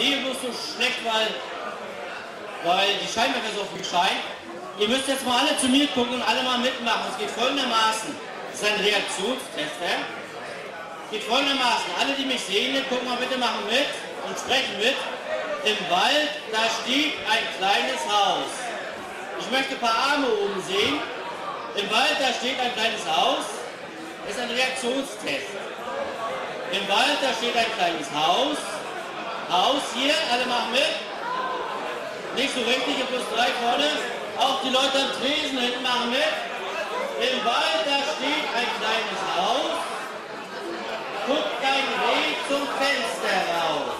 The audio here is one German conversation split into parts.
sehe bloß so schlecht, weil, weil die Scheinwerfer so viel scheinen. Ihr müsst jetzt mal alle zu mir gucken und alle mal mitmachen. Es geht folgendermaßen. Das ist ein Reaktionstest. Ja? Es geht folgendermaßen. Alle, die mich sehen, gucken mal bitte, machen mit und sprechen mit. Im Wald, da steht ein kleines Haus. Ich möchte ein paar Arme oben sehen. Im Wald, da steht ein kleines Haus. Das ist ein Reaktionstest. Im Wald, da steht ein kleines Haus. Haus hier, alle machen mit. Nicht so richtig, im plus drei vorne. Auch die Leute am Tresen hinten machen mit. Im Wald, da steht ein kleines Haus. Guckt dein Weg zum Fenster raus.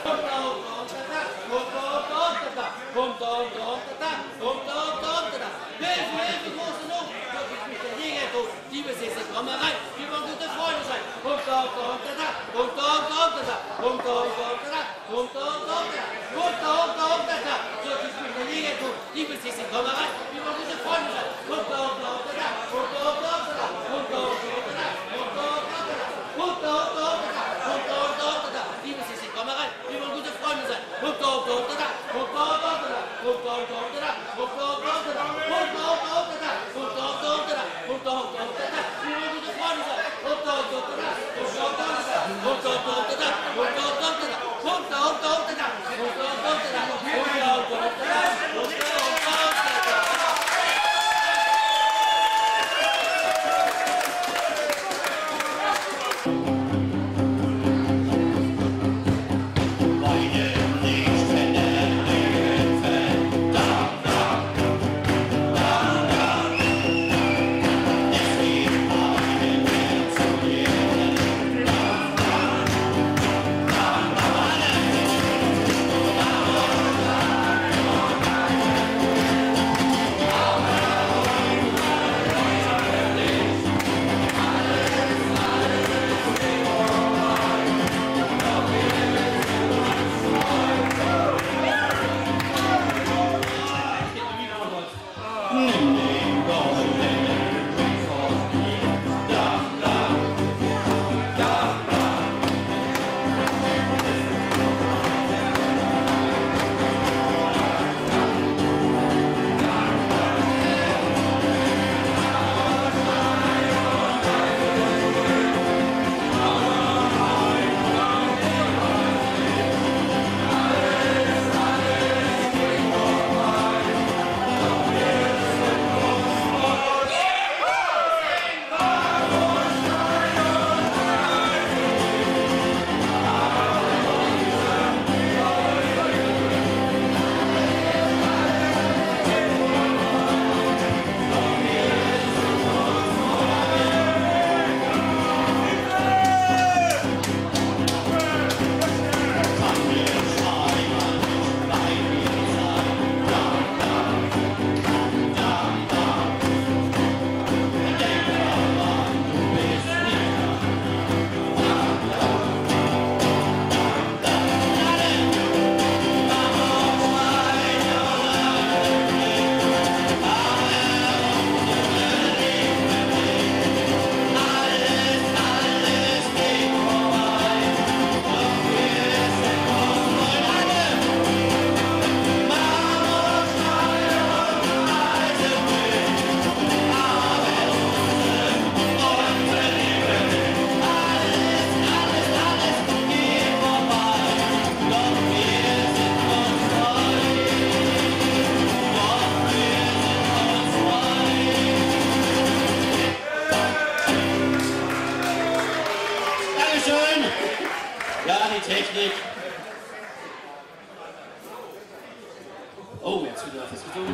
Kommt da unten unter da, kommt da unten unter da, kommt da unten unter da, kommt da unten unter da. Hilfe, Hilfe, große Not. Wirklich mich der Jäger tot. Liebesesse, komm mal rein. Nicht bis jetzt in Donnerwein, wir wollen diese Freunde sein. Kommt da, kommt da. Oh, jetzt wieder was getan.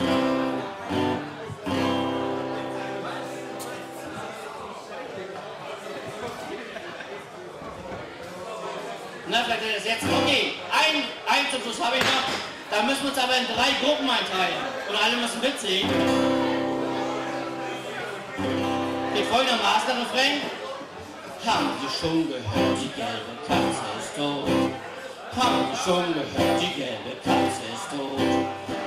Na, vielleicht ist jetzt. Okay, ein, ein zum Schluss habe ich noch. Da müssen wir uns aber in drei Gruppen einteilen. Und alle müssen mitsingen. Geht folgendermaßen der Refrain. Haben Sie schon gehört, die gelbe Katze ist tot? Haben Sie schon gehört, die gelbe Katze ist tot?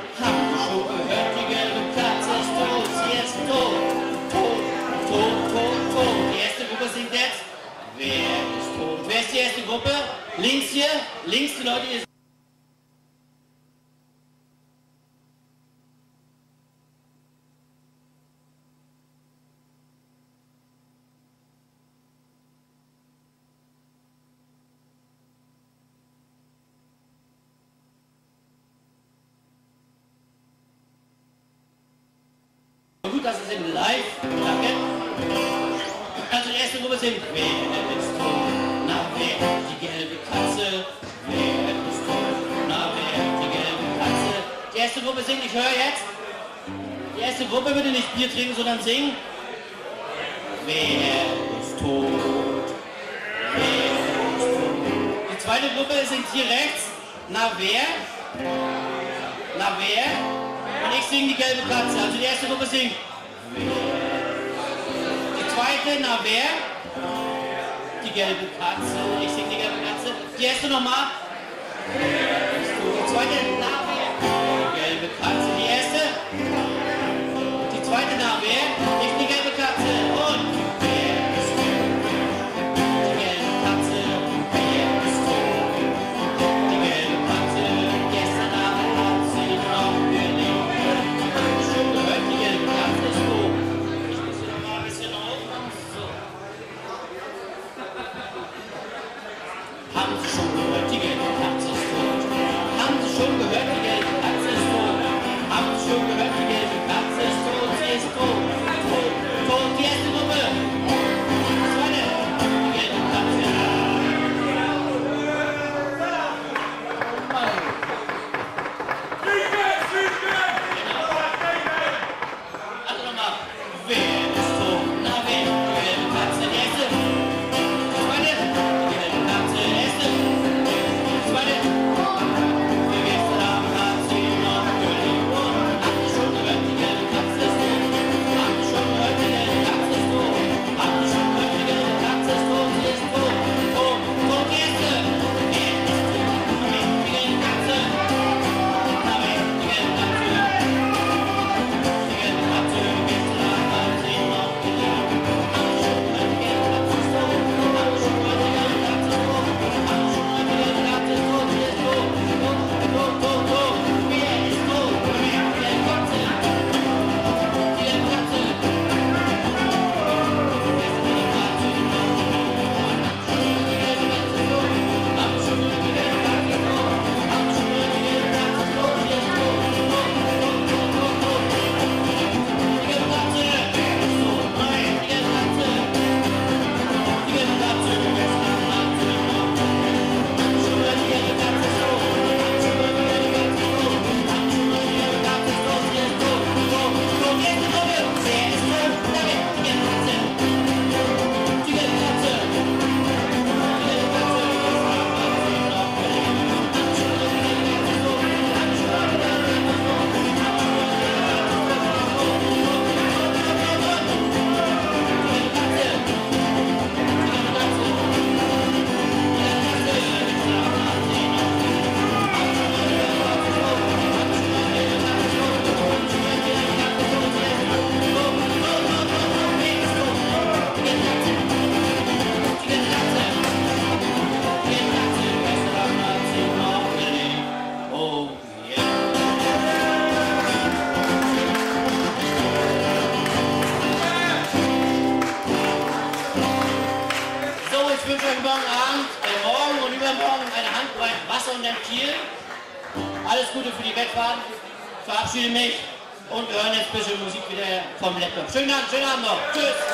Links hier, links die Leute, die das ist im Live-Jacket. Also die erste Gruppe singt, wer bist du? Na wer, die gelbe Katze? Wer bist du? Na wer, die gelbe Katze? Die erste Gruppe singt, ich höre jetzt. Die erste Gruppe würde nicht Bier trinken, sondern singen. Wer ist tot? Wer ist tot? Die zweite Gruppe singt hier rechts. Na wer? Na wer? Und ich singe die gelbe Katze. Also die erste Gruppe singt. Die zweite, na wer? Die gelbe Katze, Ich sehe die gelbe Katze. Die erste nochmal. Gute für die Wettfahrt. Verabschiede mich und wir hören jetzt ein bisschen Musik wieder vom Laptop. Schönen Abend, schönen Abend noch. Tschüss.